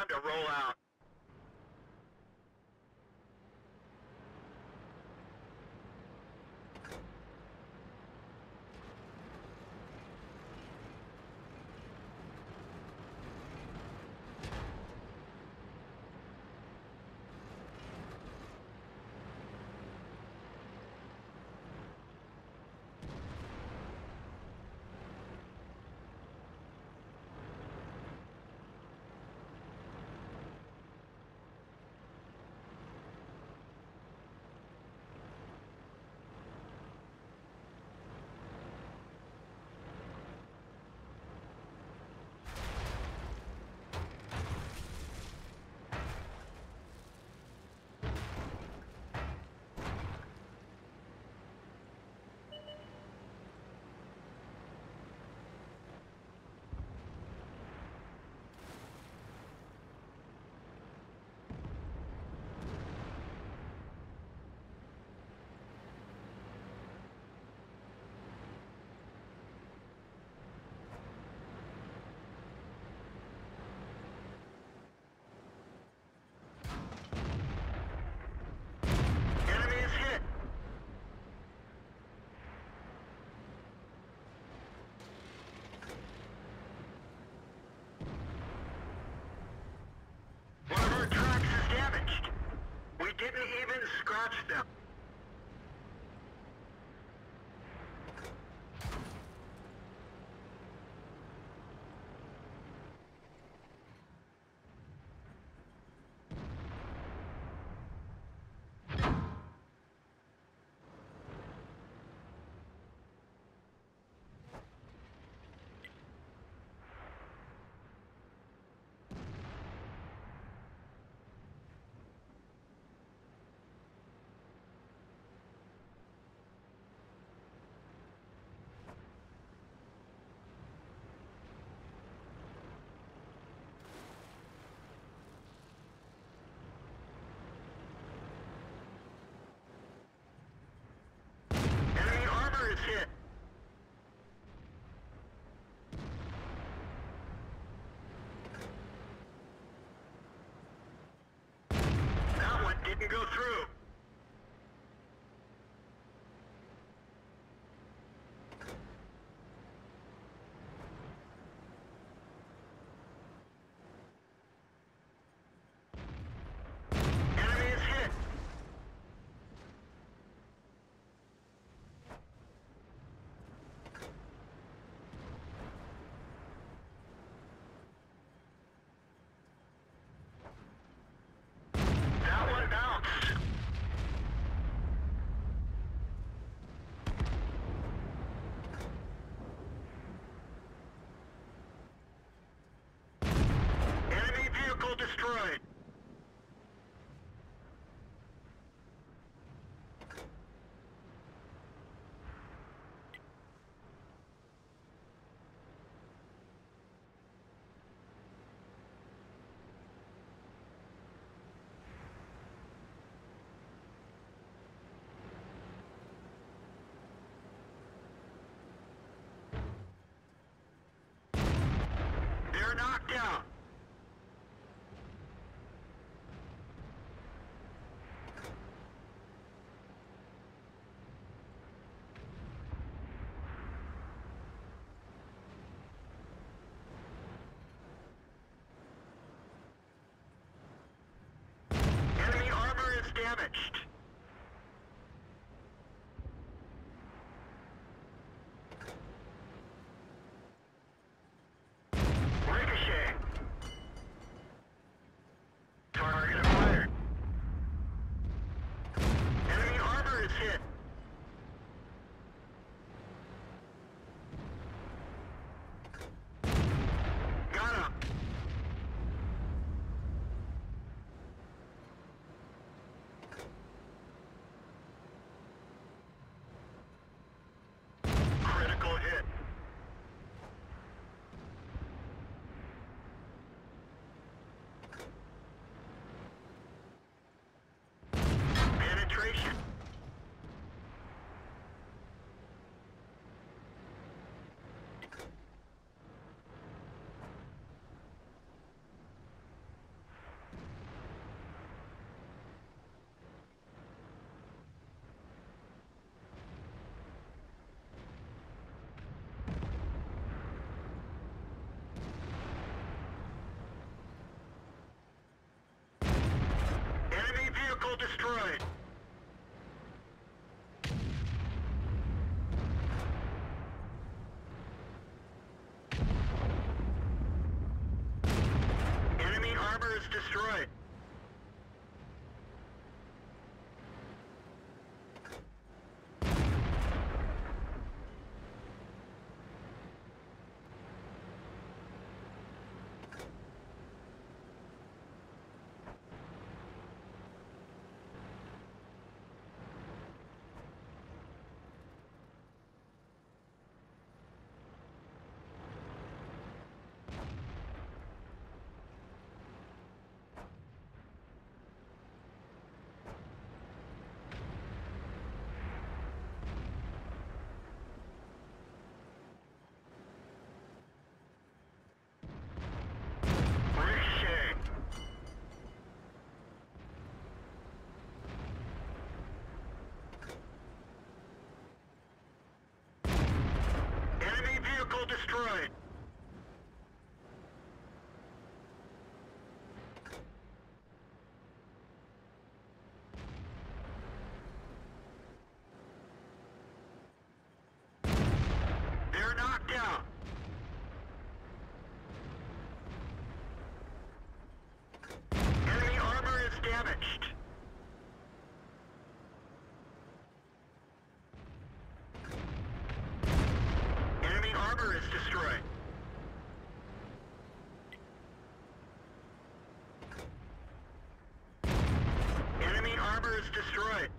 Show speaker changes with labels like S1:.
S1: time to roll out. Even That go through. as shit. Is destroyed. destroyed.